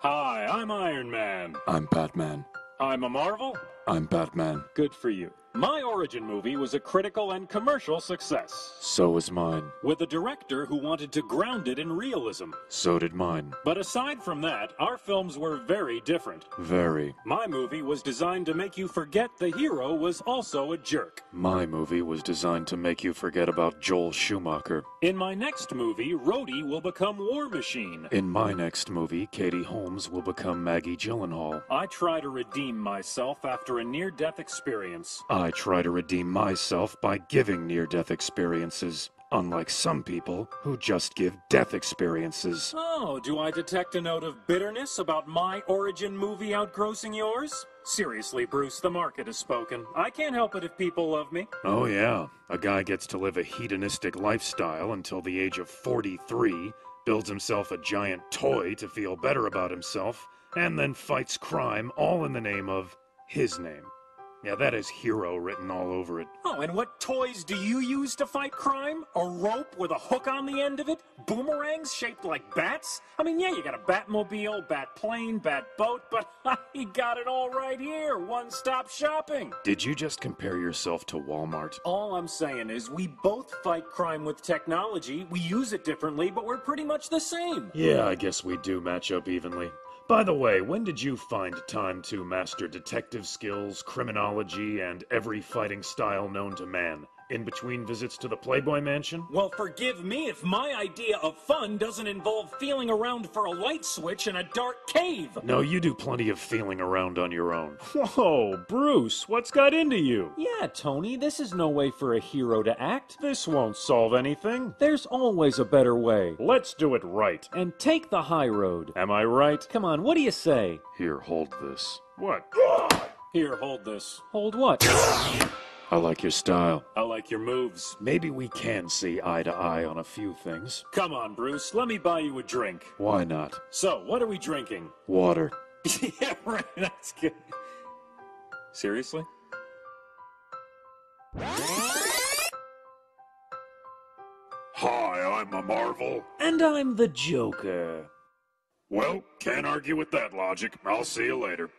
Hi, I'm Iron Man. I'm Batman. I'm a Marvel? I'm Batman. Good for you. My origin movie was a critical and commercial success. So was mine. With a director who wanted to ground it in realism. So did mine. But aside from that, our films were very different. Very. My movie was designed to make you forget the hero was also a jerk. My movie was designed to make you forget about Joel Schumacher. In my next movie, Rhodey will become War Machine. In my next movie, Katie Holmes will become Maggie Gyllenhaal. I try to redeem myself after a near death experience. I try to redeem myself by giving near death experiences. Unlike some people who just give death experiences. Oh, do I detect a note of bitterness about my origin movie outgrossing yours? Seriously, Bruce, the market has spoken. I can't help it if people love me. Oh, yeah. A guy gets to live a hedonistic lifestyle until the age of 43, builds himself a giant toy to feel better about himself, and then fights crime all in the name of his name. Yeah, that is hero written all over it. Oh, and what toys do you use to fight crime? A rope with a hook on the end of it? Boomerangs shaped like bats? I mean, yeah, you got a Batmobile, Bat plane, Bat boat, but you got it all right here. One stop shopping. Did you just compare yourself to Walmart? All I'm saying is we both fight crime with technology. We use it differently, but we're pretty much the same. Yeah, I guess we do match up evenly. By the way, when did you find time to master detective skills, criminology, and every fighting style known to man? In between visits to the Playboy Mansion? Well, forgive me if my idea of fun doesn't involve feeling around for a light switch in a dark cave. No, you do plenty of feeling around on your own. Whoa, Bruce, what's got into you? Yeah, Tony, this is no way for a hero to act. This won't solve anything. There's always a better way. Let's do it right. And take the high road. Am I right? Come on, what do you say? Here, hold this. What? Here, hold this. Hold what? I like your style. I like your moves. Maybe we can see eye to eye on a few things. Come on, Bruce, let me buy you a drink. Why not? So, what are we drinking? Water. yeah, right, that's good. Seriously? Hi, I'm a Marvel. And I'm the Joker. Well, can't argue with that logic. I'll see you later.